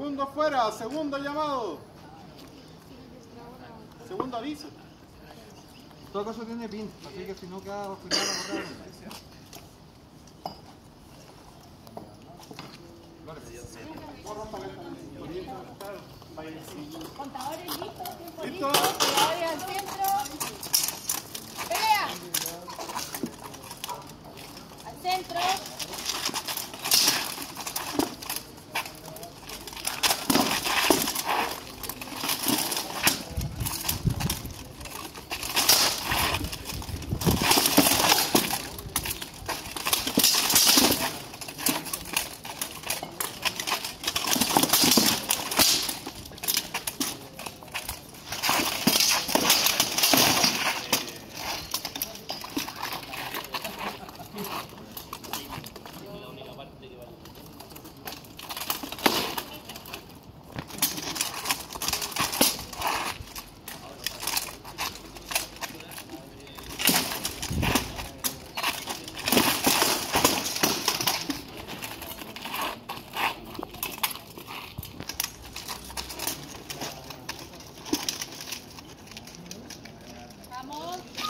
Segundo fuera, segundo llamado. Segundo aviso. En todo caso tiene pin, así que si no queda final la correa. Contadores listos, tiempo ¿Listo? listo, jugadores al centro. Pelea. Al centro. Vamos.